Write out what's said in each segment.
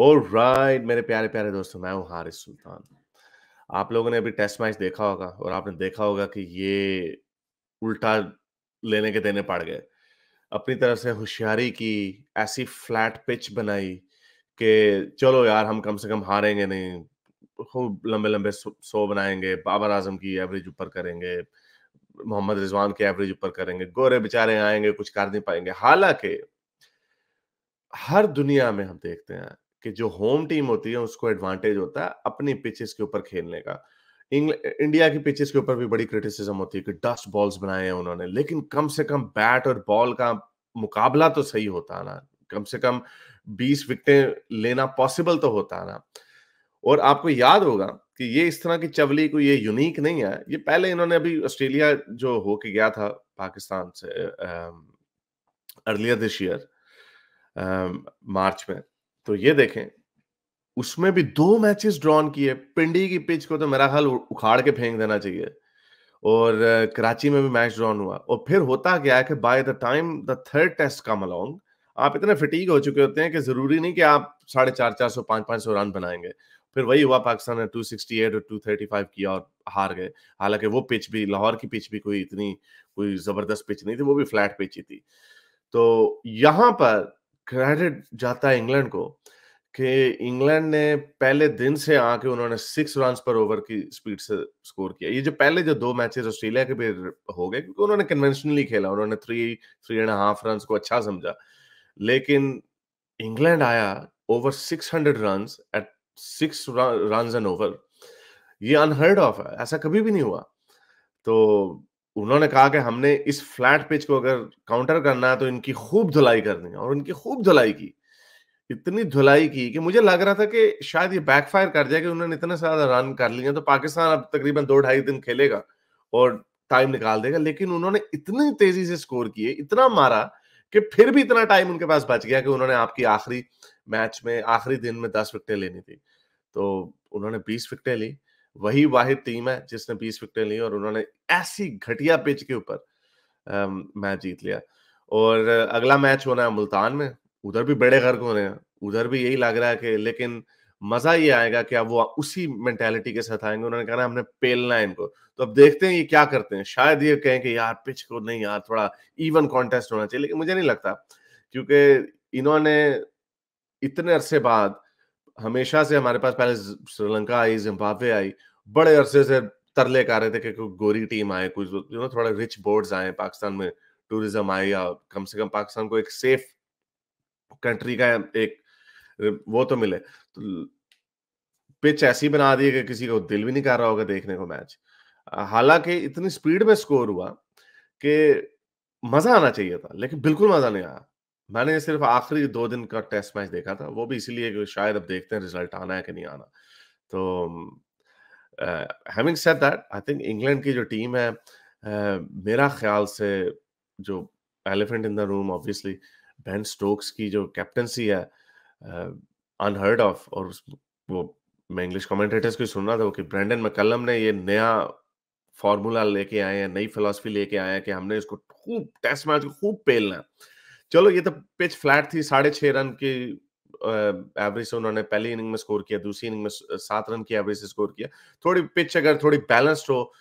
Right मेरे प्यारे प्यारे दोस्तों, मैं हूँ हारिस सुल्तान। आप लोगों ने अभी टेस्ट मैच देखा होगा और आपने देखा होगा कि ये उल्टा लेने के देने पड़ गए। अपनी तरफ़ से होशियारी की ऐसी फ्लैट पिच बनाई कि चलो यार, हम कम से कम हारेंगे नहीं, खूब लंबे लंबे सो बनाएँगे, बाबर आज़म की एवरेज ऊपर करेंगे, मोहम्मद रिजवान की एवरेज ऊपर करेंगे, गोरे बेचारे आएँगे, कुछ कर नहीं पाएँगे। हालाँकि हर दुनिया में हम देखते हैं कि जो होम टीम होती है, उसको एडवांटेज होता है अपनी पिचेस के ऊपर खेलने का। इंडिया की पिचेस के ऊपर भी बड़ी क्रिटिसिज्म होती है कि डस्ट बॉल्स बनाए हैं उन्होंने, लेकिन कम से कम बैट और बॉल का मुकाबला तो सही होता ना। कम से कम 20 विकेटें लेना पॉसिबल तो होता ना। और आपको याद होगा कि ये इस तरह की चवली को, ये यूनिक नहीं है। ये पहले इन्होंने अभी ऑस्ट्रेलिया जो होके गया था, पाकिस्तान से अर्लियर दिस ईयर मार्च में तो ये देखें, उसमें भी दो मैचेस ड्रॉन किए, पिंडी की पिच को तो मेरा ख्याल उखाड़ के फेंक देना चाहिए। और कराची में भी मैच ड्रॉन हुआ। और फिर होता क्या है कि by the time the third test come along आप इतने फिटीक हो चुके होते हैं कि ज़रूरी नहीं कि आप साढ़े चार चार सौ, पाँच पाँच सौ रन बनाएँगे। फिर वही हुआ पाकिस्तान ने 268 और 235 किया और हार गए। हालाँकि वो पिच भी, लाहौर की पिच भी कोई इतनी, कोई ज़बरदस्त पिच नहीं थी, वो भी फ्लैट पिच ही थी। तो यहाँ पर क्रेडिट जाता है इंग्लैंड को कि इंग्लैंड ने पहले दिन से आके उन्होंने सिक्स रन पर ओवर की स्पीड से स्कोर किया। ये जो पहले जो दो मैचेस ऑस्ट्रेलिया के भी हो गए, क्योंकि उन्होंने कन्वेंशनली खेला, उन्होंने three three and half run को अच्छा समझा। लेकिन इंग्लैंड आया over six hundred run at six run and over ये अनहर्ड ऑफ़ है, ऐसा कभी भी नहीं हुआ। तो उन्होंने कहा कि हमने इस फ्लैट पिच को अगर काउंटर करना है तो इनकी खूब धुलाई करनी है और इनकी खूब धुलाई की, इतनी धुलाई की कि मुझे लग रहा था कि शायद ये बैकफायर कर जाए कि उन्होंने इतने ज़्यादा रन कर लिए तो पाकिस्तान अब तकरीबन दो ढाई दिन खेलेगा और टाइम निकाल देगा। लेकिन उन्होंने इतनी तेज़ी से स्कोर किए, इतना मारा कि फिर भी इतना टाइम उनके पास बच गया कि उन्होंने आपकी आखिरी मैच में, आखिरी दिन में दस विकटें लेनी थी। तो उन्होंने बीस विकटें ली। वही वाहिद टीम है जिसने बीस विकटें ली और उन्होंने ऐसी घटिया पिच के ऊपर मैच जीत लिया। और अगला मैच होना है मुल्तान में, उधर भी बड़े गर्क होने हैं, उधर भी यही लग रहा है कि लेकिन मज़ा ये आएगा कि अब वो उसी मेंटेलिटी के साथ आएँगे, उन्होंने कहा हमने पेलना है इनको। तो अब देखते हैं ये क्या करते हैं, शायद ये कहें कि यार पिच को नहीं यार थोड़ा इवन कॉन्टेस्ट होना चाहिए, लेकिन मुझे नहीं लगता, क्योंकि इन्होंने इतने अरसे बाद हमेशा से हमारे पास, पहले श्रीलंका आई, जिम्बाब्वे आई, बड़े अरसे से तरले कर रहे थे कि कोई गोरी टीम आए कुछ यू नो थोड़ा रिच बोर्ड्स आए पाकिस्तान में टूरिज़्म आए या कम से कम पाकिस्तान को एक सेफ़ कंट्री का एक, वो तो मिले। तो पिच ऐसी बना दी कि किसी को दिल भी नहीं कर रहा होगा देखने को मैच हालाँकि इतनी स्पीड में स्कोर हुआ कि मज़ा आना चाहिए था, लेकिन बिल्कुल मज़ा नहीं आया। मैंने सिर्फ़ आखिरी दो दिन का टेस्ट मैच देखा था वो भी इसीलिए शायद अब देखते हैं रिज़ल्ट आना है कि नहीं आना। तो having said that I think England की जो टीम है uh, मेरा ख्याल से जो elephant in the room obviously Ben Stokes की जो कैप्टनसी है अनहर्ड uh, ऑफ़ और वो मैं इंग्लिश कमेंटेटर्स को सुन रहा था कि ब्रेंडन मैकलम ने ये नया फॉर्मूला लेके आए हैं नई फिलोसफी लेके आए हैं कि हमने इसको खूब टेस्ट मैच को खूब पेलना है। चलो, ये तो पिच फ्लैट थी, साढ़े छह रन की एवरेज से उन्होंने पहली इनिंग में स्कोर किया, दूसरी इनिंग में सात रन की एवरेज से स्कोर किया। थोड़ी पिच अगर थोड़ी बैलेंस्ड हो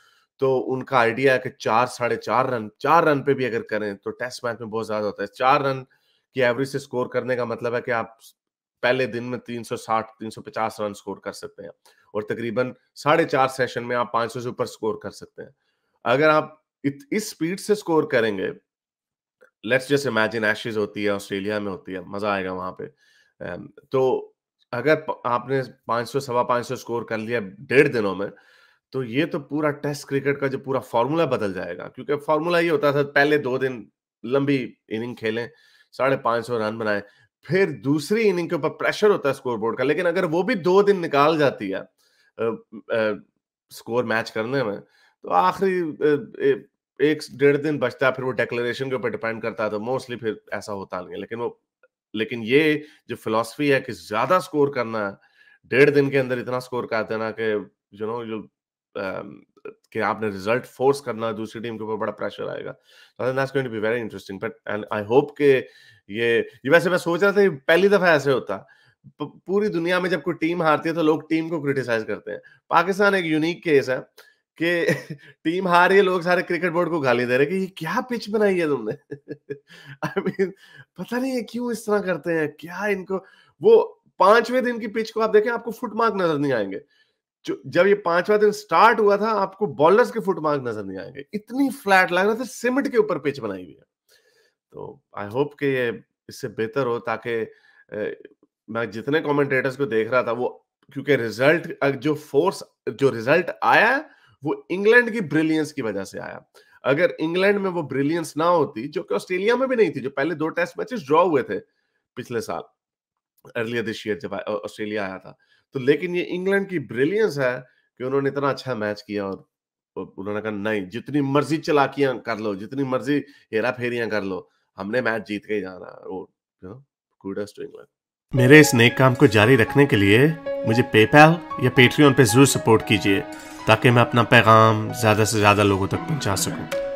तो उनका आइडिया है कि चार, साढ़े चार रन चार रन पे भी अगर करें तो टेस्ट मैच में बहुत ज़्यादा होता है। चार रन की एवरेज से स्कोर करने का मतलब है कि आप पहले दिन में 360 350 रन स्कोर कर सकते हैं। और तकरीबन साढ़े चार सेशन में आप 500 से ऊपर स्कोर कर सकते हैं। अगर आप इस स्पीड से स्कोर करेंगे लेट्स जस्ट इमेजिन एशेज होती है ऑस्ट्रेलिया में होती है मज़ा आएगा वहाँ पे। तो अगर आपने 500 सवा 500 स्कोर कर लिया डेढ़ दिनों में तो ये तो पूरा टेस्ट क्रिकेट का जो पूरा फॉर्मूला बदल जाएगा क्योंकि फॉर्मूला ये होता था पहले दो दिन लंबी इनिंग खेलें साढ़े पाँच सौ रन बनाए फिर दूसरी इनिंग के ऊपर प्रेशर होता है स्कोर बोर्ड का लेकिन अगर वो भी दो दिन निकाल जाती है आ, आ, स्कोर मैच करने में तो आखिरी एक डेढ़ दिन बचता फिर वो डेक्लेरेशन के ऊपर डिपेंड करता है तो मोस्टली फिर ऐसा होता नहीं है। लेकिन वो, लेकिन ये जो फिलोसफी है कि ज़्यादा स्कोर करना डेढ़ दिन के अंदर इतना स्कोर कर देना कि यू नो जो कि आपने रिज़ल्ट फोर्स करना दूसरी टीम के ऊपर बड़ा प्रेशर आएगा। That's going to be very interesting but and I hope के ये ये वैसे मैं सोच रहा था पहली दफ़ा ऐसे होता। पूरी दुनिया में जब कोई टीम हारती है तो लोग टीम को क्रिटिसाइज करते हैं। पाकिस्तान एक यूनिक केस है कि टीम हार रही लोग सारे क्रिकेट बोर्ड को गाली दे रहे कि ये क्या पिच बनाई है तुमने? आई I मीन mean, पता नहीं है क्यों इस तरह करते हैं क्या इनको वो पाँचवें दिन की पिच को आप देखें आपको फुट मार्क नज़र नहीं आएँगे। जब ये पांचवा दिन स्टार्ट हुआ था आपको बॉलर्स के फुट मार्क नज़र नहीं आएँगे। इतनी फ्लैट लग रहा था सीमेंट के ऊपर पिच बनाई हुई है। तो आई होप कि ये इससे बेहतर हो ताकि मैं जितने कमेंटेटर्स को देख रहा था वो क्योंकि रिज़ल्ट जो फोर्स जो रिज़ल्ट आया वो इंग्लैंड की ब्रिलियंस की वजह से आया। अगर इंग्लैंड में वो ब्रिलियंस ना होती, जो कि ऑस्ट्रेलिया में भी नहीं थी, जो पहले दो टेस्ट मैचेस ड्रॉ हुए थे पिछले साल अर्लियर दिस ईयर जब ऑस्ट्रेलिया आया था। तो लेकिन ये इंग्लैंड की ब्रिलियंस है कि उन्होंने इतना अच्छा मैच किया और उन्होंने कहा, नहीं, जितनी मर्ज़ी चलाकियाँ कर लो, जितनी मर्ज़ी हेरा फेरियाँ कर लो, हमने मैच जीत के जाना और टू इंग्लैंड मेरे इस नेक काम को जारी रखने के लिए मुझे पेपैल या पेट्रियन पे ज़रूर सपोर्ट कीजिए, ताकि मैं अपना पैगाम ज़्यादा से ज़्यादा लोगों तक पहुँचा सकूँ।